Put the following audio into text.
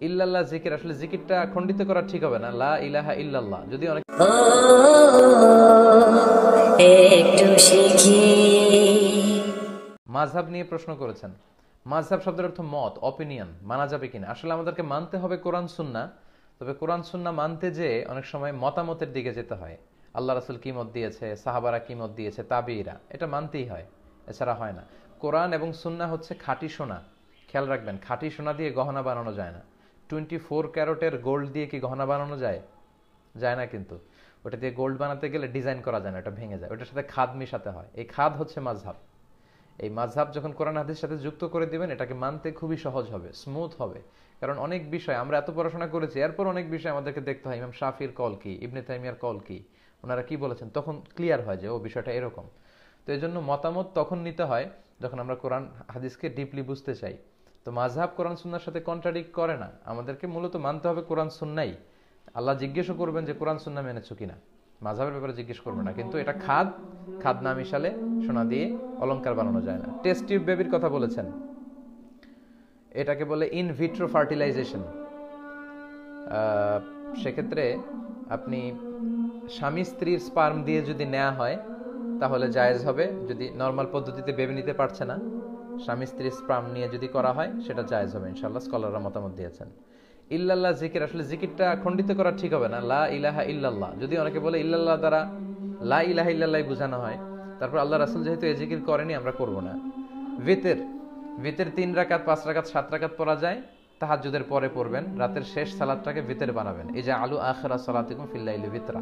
ইল্লাল্লাহ জিকির আসলে জিকিরটা খণ্ডিত করা ঠিক হবে না। লা ইলাহা ইল্লাল্লাহ। যদি অনেক মাঝহাব নিয়ে প্রশ্ন করেছেন। মাঝহাব শব্দের অর্থ মত অপিনিয়ন মানা যাবে কিনা। আসলে আমাদেরকে মানতে হবে কোরআন সুন্না। তবে কোরআন সুন্না মানতে যে অনেক সময় মতামতের দিকে যেতে হয়। আল্লাহ রাসুল কি মত দিয়েছে? সাহাবারা কি মত দিয়েছে? তাবিরা। এটা মানতেই হয়। এছাড়া হয় না। কোরআন এবং সুন্না হচ্ছে খাঁটি সোনা। খেয়াল রাখবেন খাঁটি সোনা দিয়ে গহনা বানানো যায় না। টোয়েন্টি ফোর ক্যারোটের গোল্ড দিয়ে কি গহনা বানানো যায়? যায় না কিন্তু। ওটা দিয়ে গোল্ড বানাতে গেলে ডিজাইন করা যায় না, ওটা ভেঙে যায়। ওটার সাথে খাদ মিশাতে হয়। এই খাদ হচ্ছে মাঝহাব। এই মাঝহাব যখন কোরআন হাদিসের সাথে যুক্ত করে দিবেন, এটাকে মানতে খুবই সহজ হবে স্মুথ হবে। কারণ অনেক বিষয়, আমরা এত পড়াশোনা করেছি, এরপর অনেক বিষয় আমাদেরকে দেখতে হয়। ইমাম শাফির কল কি? ইবনে তাইমিয়ার কল কি? ওনারা কি বলেছেন? তখন ক্লিয়ার হয় যে, ও বিষয়টা এরকম। তো এই জন্য মতামত তখন নিতে হয়, যখন আমরা কোরআন, হাদিসকে ডিপলি বুঝতে চাই। তো মাঝহাব কোরআন সুন্নার সাথে কন্ট্রাডিক্ট করে না। আমাদেরকে মূলত মানতে হবে কোরআন সুন্নাই। আল্লাহ জিজ্ঞেসও করবেন যে কোরআন সুন্না মেনেছো কিনা। মাঝহাবের ব্যাপারে জিজ্ঞেস করবে না, কিন্তু এটা খাদ। খাদ না মিশালে সোনা দিয়ে অলংকার বানানো যায় না। টেস্ট বেবির কথা বলেছেন। এটাকে বলে ইন ভিট্রো ফার্টিলাইজেশন সেক্ষেত্রে আপনি স্বামী স্ত্রীর স্পার্ম দিয়ে যদি নেওয়া হয়, তাহলে জায়েজ হবে। যদি নর্মাল পদ্ধতিতে বেবি নিতে পারছে না স্বামী স্ত্রীর স্প্রাম নিয়ে যদি করা হয়, সেটা জায়েজ হবে ইনশাল্লাহ স্কলাররা মতামত দিয়েছেন। ইল্লাল্লাহ জিকির, আসলে জিকিরটা খণ্ডিত করা ঠিক হবে না, লা ইলাহা ইল্লাল্লাহ। যদি অনেকে বলে ইল্লাল্লাহ দ্বারা লা ইলাহা ইল্লাল্লাহ বোঝানো হয়, তারপর আল্লাহ রাসুল যেহেতু এ জিকির করেনি, আমরা করব না। ভিতের ভিতের তিন রাকাত, পাঁচ রাকাত, সাত রাকাত পড়া যায়, তাহাজ্জুদের পরে পড়বেন, রাতের শেষ সালাদটাকে ভিতরে বানাবেন। এই যে আলু আখরা সালাতিকুম ফিল্লাইলি ভিতরা।